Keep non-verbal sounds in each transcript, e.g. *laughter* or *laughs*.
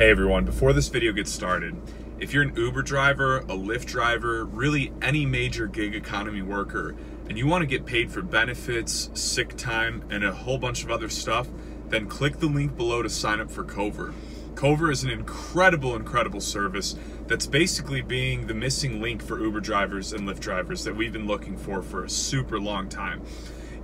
Hey everyone, before this video gets started, if you're an Uber driver, a Lyft driver, really any major gig economy worker, and you want to get paid for benefits, sick time, and a whole bunch of other stuff, then click the link below to sign up for Cover. Cover is an incredible, incredible service that's basically being the missing link for Uber drivers and Lyft drivers that we've been looking for for a super long time.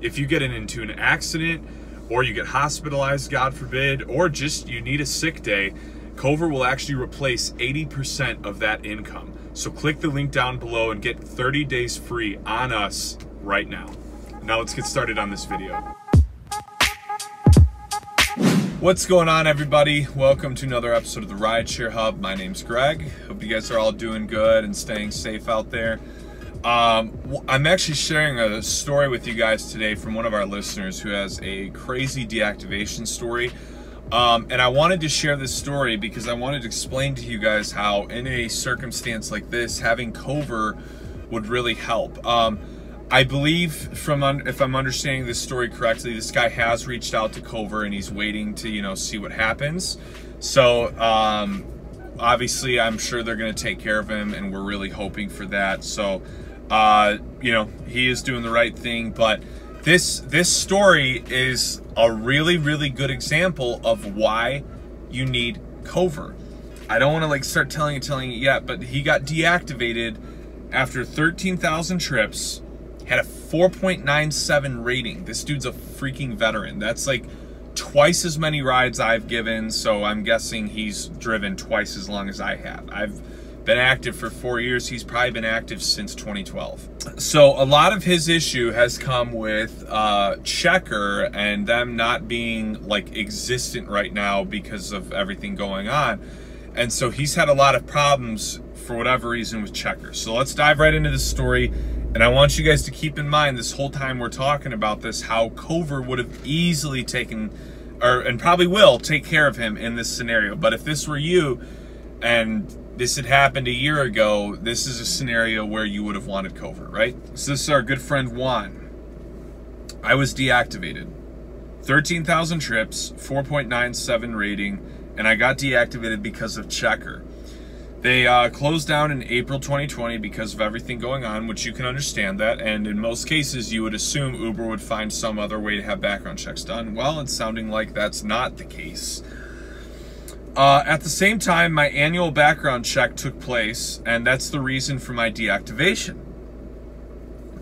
If you get into an accident, or you get hospitalized, God forbid, or just you need a sick day, Cover will actually replace 80% of that income. So click the link down below and get 30 days free on us right now. Now let's get started on this video. What's going on everybody? Welcome to another episode of the Rideshare Hub. My name's Greg. Hope you guys are all doing good and staying safe out there. Um, I'm actually sharing a story with you guys today from one of our listeners who has a crazy deactivation story. Um, and I wanted to share this story because I wanted to explain to you guys how, in a circumstance like this, having Cover would really help. Um, I believe, from if I'm understanding this story correctly, this guy has reached out to Cover and he's waiting to, you know, see what happens. So, um, obviously, I'm sure they're going to take care of him, and we're really hoping for that. So, uh, you know, he is doing the right thing, but this this story is a really really good example of why you need cover. I don't want to like start telling you telling you yet, but he got deactivated after 13,000 trips, had a 4.97 rating. This dude's a freaking veteran. That's like twice as many rides I've given, so I'm guessing he's driven twice as long as I have. I've been active for four years. He's probably been active since 2012. So a lot of his issue has come with uh, Checkr and them not being like existent right now because of everything going on. And so he's had a lot of problems for whatever reason with Checkr. So let's dive right into the story. And I want you guys to keep in mind this whole time we're talking about this, how Cover would have easily taken, or and probably will take care of him in this scenario. But if this were you, and this had happened a year ago, this is a scenario where you would have wanted Cover, right? So this is our good friend Juan. I was deactivated. 13,000 trips, 4.97 rating, and I got deactivated because of Checkr. They uh, closed down in April 2020 because of everything going on, which you can understand that. And in most cases, you would assume Uber would find some other way to have background checks done. Well, it's sounding like that's not the case. Uh, at the same time, my annual background check took place, and that's the reason for my deactivation.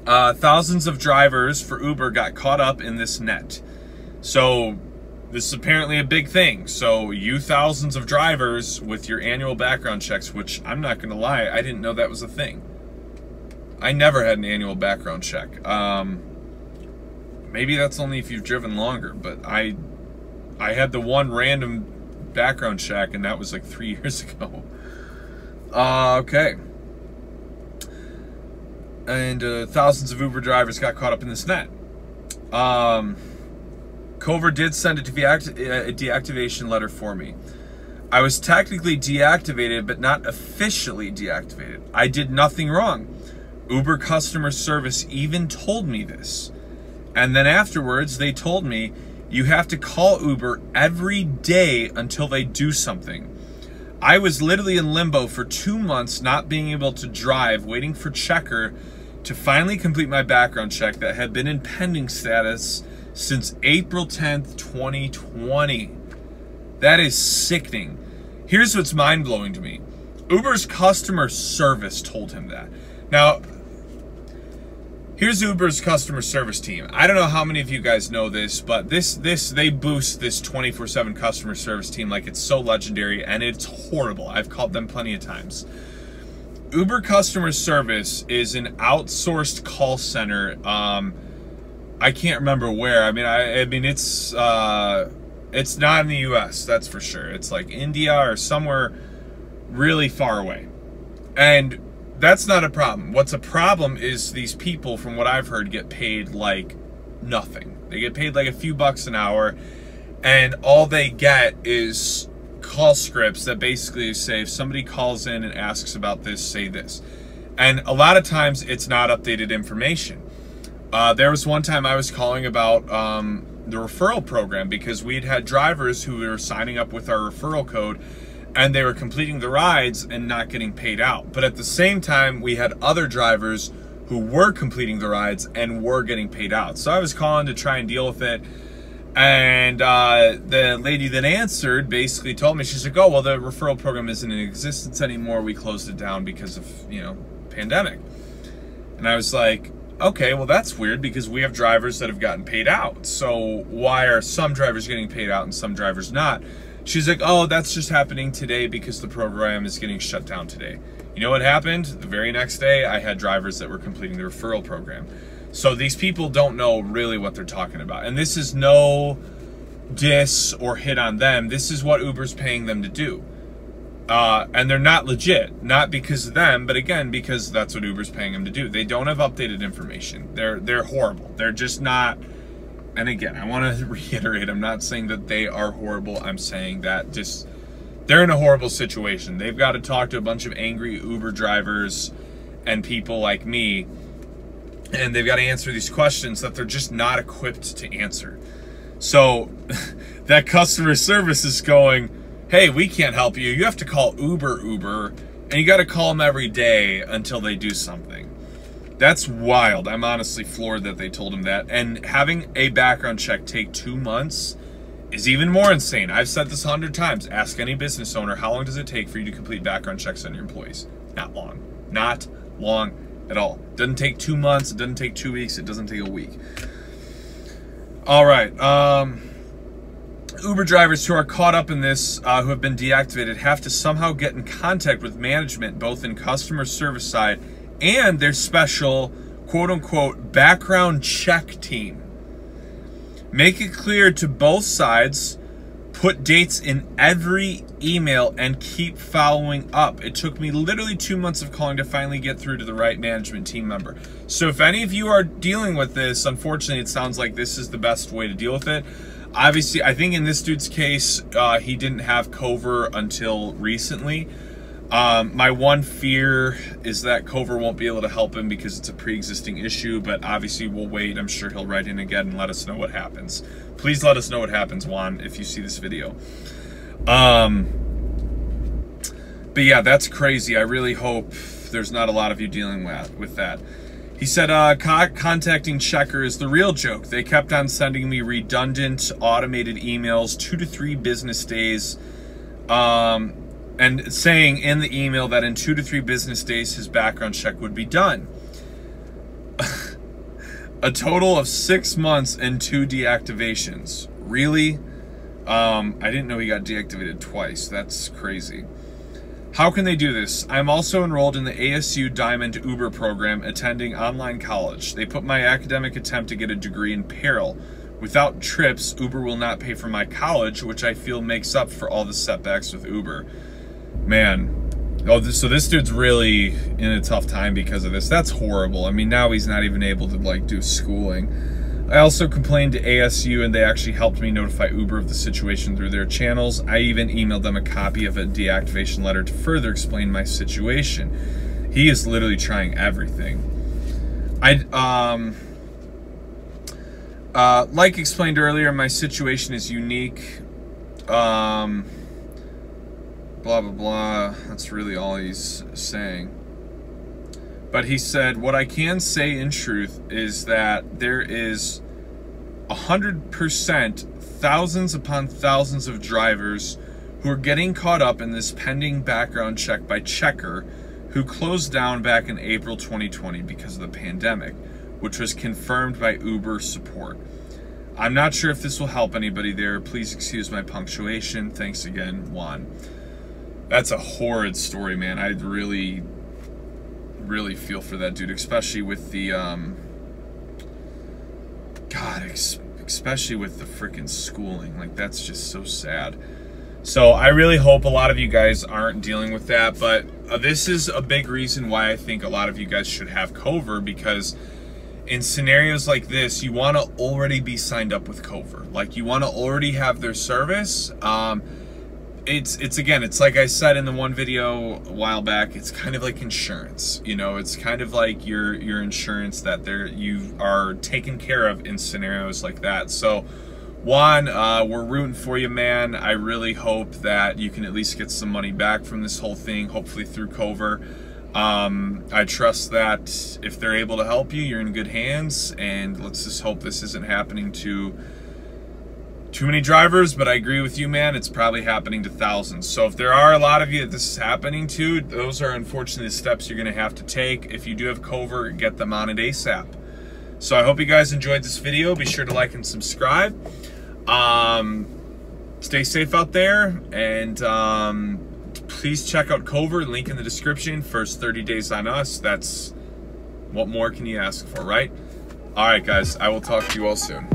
Uh, thousands of drivers for Uber got caught up in this net. So, this is apparently a big thing. So, you thousands of drivers with your annual background checks, which I'm not going to lie, I didn't know that was a thing. I never had an annual background check. Um, maybe that's only if you've driven longer, but I, I had the one random background check, and that was like three *laughs* years ago. Uh, okay. And uh, thousands of Uber drivers got caught up in this net. Um, Cover did send deacti- a deactivation letter for me. I was technically deactivated, but not officially deactivated. I did nothing wrong. Uber customer service even told me this. And then afterwards, they told me you have to call Uber every day until they do something. I was literally in limbo for two months, not being able to drive, waiting for Checkr to finally complete my background check that had been in pending status since April 10th, 2020. That is sickening. Here's what's mind blowing to me Uber's customer service told him that. Now, Here's Uber's customer service team. I don't know how many of you guys know this, but this this they boost this 24/7 customer service team like it's so legendary and it's horrible. I've called them plenty of times. Uber customer service is an outsourced call center. Um, I can't remember where. I mean, I, I mean it's uh, it's not in the U.S. That's for sure. It's like India or somewhere really far away, and that's not a problem. What's a problem is these people, from what I've heard, get paid like nothing. They get paid like a few bucks an hour, and all they get is call scripts that basically say if somebody calls in and asks about this, say this. And a lot of times it's not updated information. Uh, there was one time I was calling about um, the referral program because we'd had drivers who were signing up with our referral code and they were completing the rides and not getting paid out. But at the same time, we had other drivers who were completing the rides and were getting paid out. So I was calling to try and deal with it. And uh, the lady that answered basically told me, she's like, oh, well, the referral program isn't in existence anymore. We closed it down because of, you know, pandemic. And I was like, okay, well, that's weird because we have drivers that have gotten paid out. So why are some drivers getting paid out and some drivers not? She's like, oh, that's just happening today because the program is getting shut down today. You know what happened? The very next day, I had drivers that were completing the referral program. So these people don't know really what they're talking about. And this is no diss or hit on them. This is what Uber's paying them to do. Uh, and they're not legit, not because of them, but again, because that's what Uber's paying them to do. They don't have updated information. They're they're horrible. They're just not and again, I want to *laughs* reiterate, I'm not saying that they are horrible. I'm saying that just they're in a horrible situation. They've got to talk to a bunch of angry Uber drivers and people like me, and they've got to answer these questions that they're just not equipped to answer. So *laughs* that customer service is going, hey, we can't help you. You have to call Uber Uber, and you got to call them every day until they do something. That's wild. I'm honestly floored that they told him that. And having a background check take two months is even more insane. I've said this a hundred times. Ask any business owner, how long does it take for you to complete background checks on your employees? Not long. Not long at all. Doesn't take two months. It doesn't take two weeks. It doesn't take a week. All right. Um, Uber drivers who are caught up in this, uh, who have been deactivated, have to somehow get in contact with management, both in customer service side and their special quote unquote background check team. Make it clear to both sides, put dates in every email, and keep following up. It took me literally two months of calling to finally get through to the right management team member. So if any of you are dealing with this, unfortunately, it sounds like this is the best way to deal with it. Obviously, I think in this dude's case, uh, he didn't have Cover until recently. Um, my one fear is that Cover won't be able to help him because it's a pre-existing issue, but obviously we'll wait. I'm sure he'll write in again and let us know what happens. Please let us know what happens, Juan, if you see this video. Um, but yeah, that's crazy. I really hope there's not a lot of you dealing with, with that. He said, uh, contacting Checkr is the real joke. They kept on sending me redundant automated emails, two to three business days. Um, and saying in the email that in two to three business days his background check would be done. *laughs* a total of six months and two deactivations. Really? Um, I didn't know he got deactivated twice. That's crazy. How can they do this? I'm also enrolled in the ASU Diamond Uber program attending online college. They put my academic attempt to get a degree in peril. Without trips, Uber will not pay for my college, which I feel makes up for all the setbacks with Uber man. Oh, this, so this dude's really in a tough time because of this. That's horrible. I mean, now he's not even able to like do schooling. I also complained to ASU and they actually helped me notify Uber of the situation through their channels. I even emailed them a copy of a deactivation letter to further explain my situation. He is literally trying everything. I um uh, like explained earlier, my situation is unique. Um, blah, blah, blah. That's really all he's saying. But he said, What I can say in truth is that there is 100%, thousands upon thousands of drivers who are getting caught up in this pending background check by Checkr, who closed down back in April 2020 because of the pandemic, which was confirmed by Uber support. I'm not sure if this will help anybody there. Please excuse my punctuation. Thanks again, Juan that's a horrid story, man. I really, really feel for that dude, especially with the, um, God, especially with the freaking schooling. Like, that's just so sad. So I really hope a lot of you guys aren't dealing with that, but uh, this is a big reason why I think a lot of you guys should have Cover because in scenarios like this, you want to already be signed up with Cover. Like you want to already have their service. Um, it's it's again it's like i said in the one video a while back it's kind of like insurance you know it's kind of like your your insurance that there you are taken care of in scenarios like that so Juan, uh, we're rooting for you, man. I really hope that you can at least get some money back from this whole thing, hopefully through Cover. Um, I trust that if they're able to help you, you're in good hands, and let's just hope this isn't happening to too many drivers, but I agree with you, man. It's probably happening to thousands. So if there are a lot of you that this is happening to, those are unfortunately the steps you're going to have to take. If you do have Cover, get them on it ASAP. So I hope you guys enjoyed this video. Be sure to like and subscribe. Um, stay safe out there, and um, please check out Cover. Link in the description. First 30 days on us. That's what more can you ask for, right? All right, guys. I will talk to you all soon.